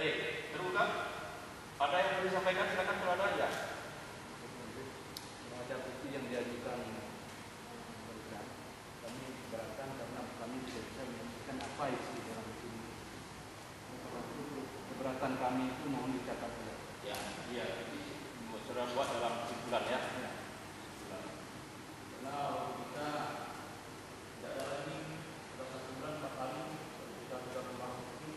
Baik, terbuka. Ada yang perlu disampaikan silakan kalau ada ya. ada bukti yang diajukan kami keberatan karena kami tidak bisa menyampaikan apa isi dalam itu, keberatan kami itu mohon dicatat Ya, iya. Sudah buat dalam kesimpulan ya. Kalau kita tidak ada lagi sudah satu bulan empat kali kita sudah kembang bukti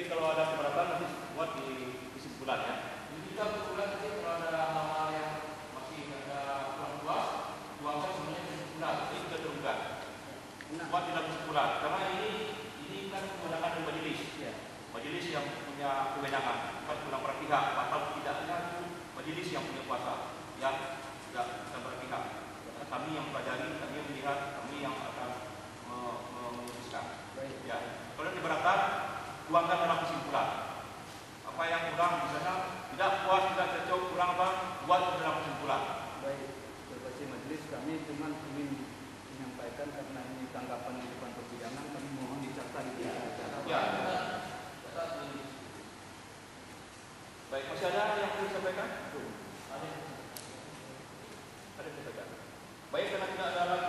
Jadi kalau ada keberatan nanti buat di kesimpulan ya. Jadi kita kesimpulan nanti kalau ada hal-hal yang masih ada kurang puas tuangkan semuanya di kesimpulan Ini sudah terbuka. Buat di dalam kesimpulan. Karena ini ini kan kewenangan majelis. ya Majelis yang punya kewenangan, bukan kurang berpihak atau tidaknya itu majelis yang punya kuasa, yang tidak tidak berpihak. Karena kami yang mempelajari, kami yang melihat, kami yang akan me- me- memutuskan. baik Ya, kalau keberatan, tuangkan dalam kesimpulan. Apa yang kurang misalnya tidak puas, tidak cocok, kurang apa, buat dalam kesimpulan. Baik, Bapak Majelis kami cuma ingin menyampaikan karena ini tanggapan di depan persidangan kami mohon dicatat di acara. Ya. Baik, masih ada yang perlu disampaikan? Ada. Ada disampaikan. Baik, karena tidak ada